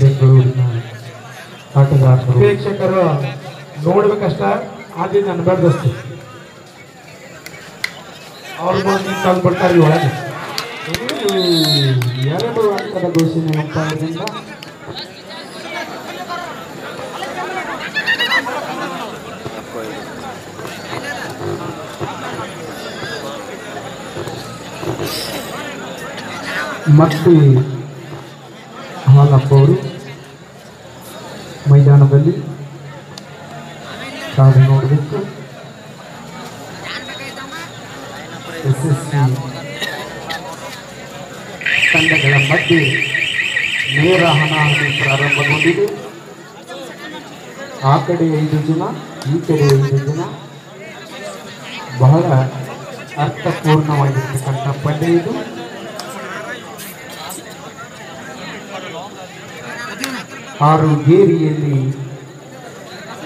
ಬೆಂಗಳೂರಿನ ಆಟಗಾರರು ಪ್ರೇಕ್ಷಕರು ನೋಡ್ಬೇಕಷ್ಟ ಆದಿಂದ ಅನ್ಬಾರ್ದಷ್ಟು ಅವ್ರ ಬಂದು ಕಾಲ್ ಬರ್ತಾರೆ ಒಳಗೆ. ಎರಡು ಅಂಕದ ಘೋಷಣೆ ಅಂಪಾಯದಿಂದ ಮತ್ತೆ ಹಾಲಪ್ಪ ಅವರು ಮೈದಾನದಲ್ಲಿ ಕಾದು ನೋಡಬೇಕು. ಸಿ ತಂಡಗಳ ಮಧ್ಯೆ ನೇರ ಹಣಾಹಣಿ ಪ್ರಾರಂಭಗೊಂಡಿದೆ. ಆ ಕಡೆ ಐದು ಜನ, ಈ ಕಡೆ ಐದು ಜನ. ಬಹಳ ಅರ್ಥಪೂರ್ಣವಾಗಿರ್ತಕ್ಕಂಥ ಪಂದ್ಯ ಇದು. ಆರು ಗೇರಿಯಲ್ಲಿ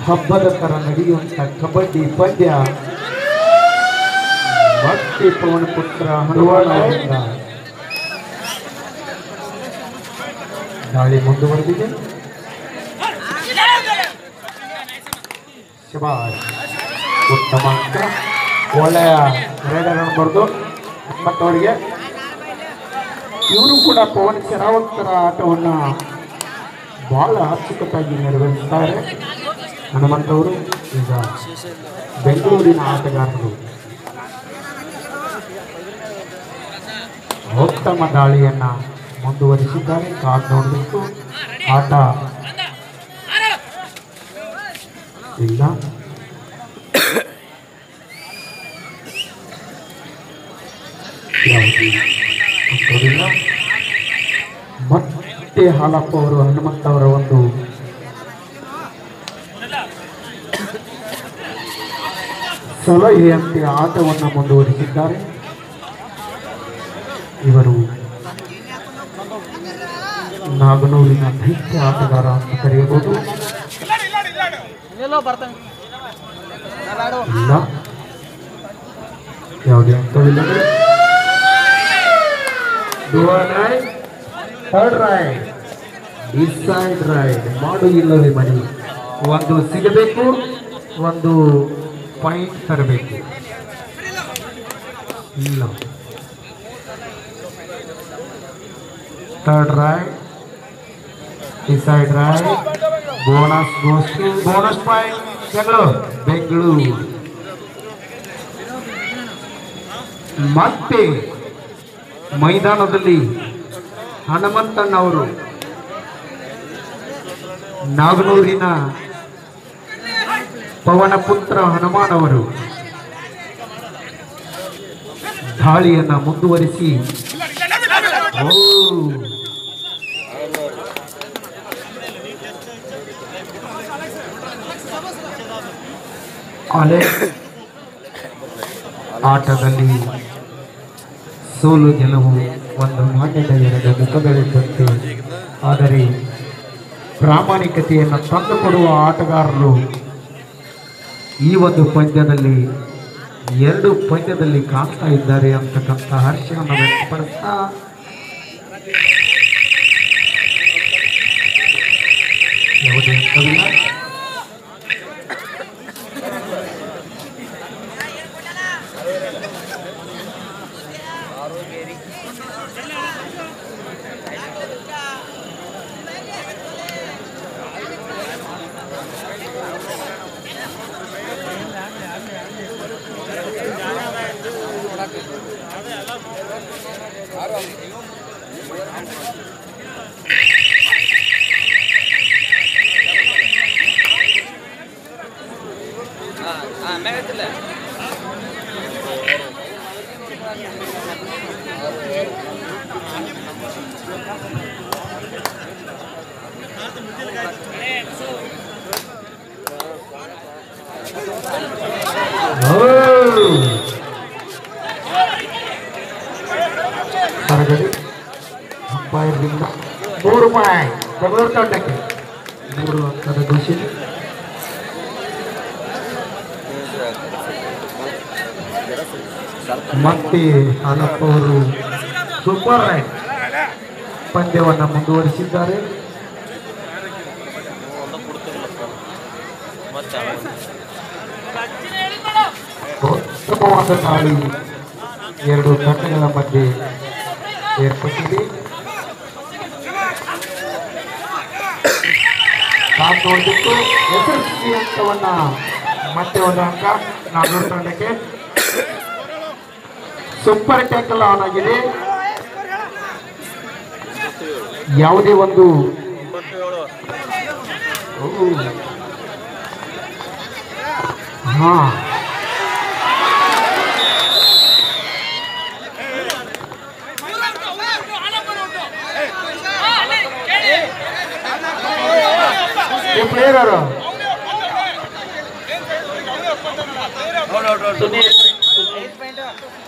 ಹಬ್ಬದ ತರ ನಡೆಯುವಂತ ಕಬಡ್ಡಿ ಪಂದ್ಯ ಮತ್ತೆ ಪವನ ಪುತ್ರ ಹನುಮಾನವರಿಂದ ದಾಳಿ ಮುಂದುವರೆದಿದೆ ಶಬಾಷ್ ಉತ್ತಮ ಅಂಕ ಒಳ್ಳೆಯ ರೈಡರ್ ಅನ್ಬಾರ್ದು ಹನುಮಂತವರಿಗೆ ಇವರು ಕೂಡ ಪವನ್ ಶರಾವತ್ತರ ಆಟವನ್ನ ಬಹಳ ಅಚ್ಚುಕಟ್ಟಾಗಿ ನೆರವೇರಿಸುತ್ತಾರೆ. ಹನುಮಂತವರು ಈಗ ಬೆಂಗಳೂರಿನ ಆಟಗಾರರು. ಉತ್ತಮ ದಾಳಿಯನ್ನು ಮುಂದುವರಿಸಿದ್ದಾರೆ. ಕಾರ್ಡ್ ನೋಡಬೇಕು. ಆಟ ಇಲ್ಲ. ಯಾವುದೇ? ಅಂಕವಿಲ್ಲ ಹಾಲಪ್ಪ ಅವರು, ಹನುಮಂತ ಅವರ ಒಂದು ಸಲಹೆಯಂತೆ ಆಟವನ್ನು ಮುಂದುವರಿಸಿದ್ದಾರೆ. ಇವರು ನಾಗನೂರಿನ ದೈತ್ಯ ಆಟಗಾರ ಅಂತ ಕರೆಯಬಹುದು. ಯಾವುದೇ ಅಂಕವಿಲ್ಲದೆ ಥರ್ಡ್ ರೈಡ್ ಸೈಡ್ ರೈಡ್ ಮಾಡು ಇಲ್ಲವೇ ಮನೆ. ಒಂದು ಸಿಗಬೇಕು, ಒಂದು ಪಾಯಿಂಟ್ ತರಬೇಕು. ಇಲ್ಲ. Third raid side raid bonus goes bonus point Bengaluru Bengaluru ಮತ್ತೆ ಮೈದಾನದಲ್ಲಿ ಹನುಮಂತಣ್ಣವರು. ನಾಗನೂರಿನ ಪವನ ಪುತ್ರ ಹನುಮಾನ್ ಅವರು ದಾಳಿಯನ್ನ ಮುಂದುವರಿಸಿ. ಅಲೆ ಆಟದಲ್ಲಿ ಸೋಲು ಗೆಲುವು. ಒಂದು ನಾಣ್ಯದ ಎರಡು ಮುಖಗಳಿದ್ದಂತೆ ಆದರೆ ಪ್ರಾಮಾಣಿಕತೆಯನ್ನು ತಂದುಕೊಡುವ ಆಟಗಾರರು ಈ ಒಂದು ಪಂದ್ಯದಲ್ಲಿ ಎರಡು ಪಂದ್ಯದಲ್ಲಿ ಕಾಣ್ತಾ ಇದ್ದಾರೆ ಅಂತಕ್ಕಂಥ ಹರ್ಷವನ್ನು ವ್ಯಕ್ತಪಡಿಸ್ತಾ ಯಾವುದೇ ಅಂಕವಿಲ್ಲ மேகத்தில் ಅಂಪೈರ್ನಿಂದ ಮೂರು ಪಾಯಿಂಟ್ ಬೆಂಗಳೂರು ತಂಡಕ್ಕೆ ಮೂರು ಅಂಕದ ಘೋಷಣೆ ಮತ್ತೆ ಹಾಲಪ್ಪ ಅವರು ಸೂಪರ್ ರೈಡ್ ಪಂದ್ಯವನ್ನು ಮುಂದುವರಿಸಿದ್ದಾರೆ. ಉತ್ತಮವಾದ ಸಾಲಿ ಎರಡು ತಂಡಗಳ ಮಧ್ಯೆ ಏರ್ಪಟ್ಟಿದೆ. ನೋಡಿಬಿಟ್ಟು ಯಶಸ್ವಿ ಹಂತವನ್ನ ಮತ್ತೆ ಒಂದು ಅಂಕ. ನಾಗೂರು ತಂಡಕ್ಕೆ. ಸೂಪರ್ ಟ್ಯಾಕಲ್ ಆನ್ ಆಗಿದೆ. ಯಾವುದೇ ಒಂದು. ಹಾ. ಪ್ಲೇಯರ್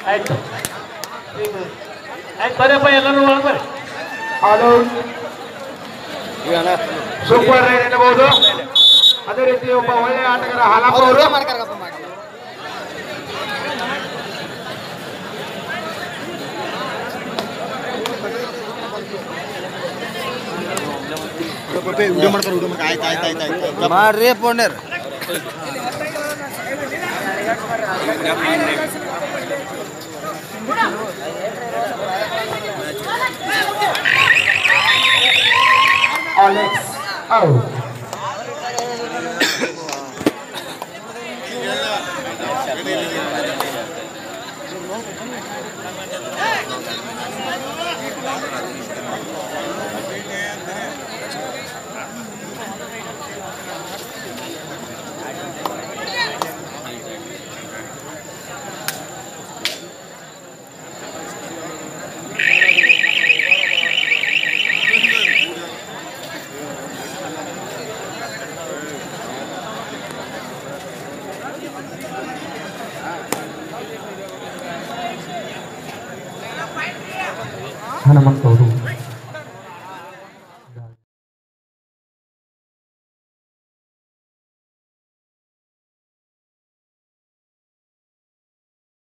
ಆಯ್ತು. ಆಯ್ತು ಬರ್ರಪ್ಪ ಎಲ್ಲರೂ ಒಳಗೆ ಬರ್ರಿ. ಅದು ಸೂಪರ್ ರೈಡ್ ಎನ್ನಬಹುದು. ಅದೇ ರೀತಿ ಒಬ್ಬ ಒಳ್ಳೆಯ ಆಟಗಾರ ಹಾಲಪ್ಪ ಅವರು ವಿಡಿಯೋ ಮಾಡ್ತಾರೆ Alex Au. Oh. ಹನುಮಂತ ಅವರು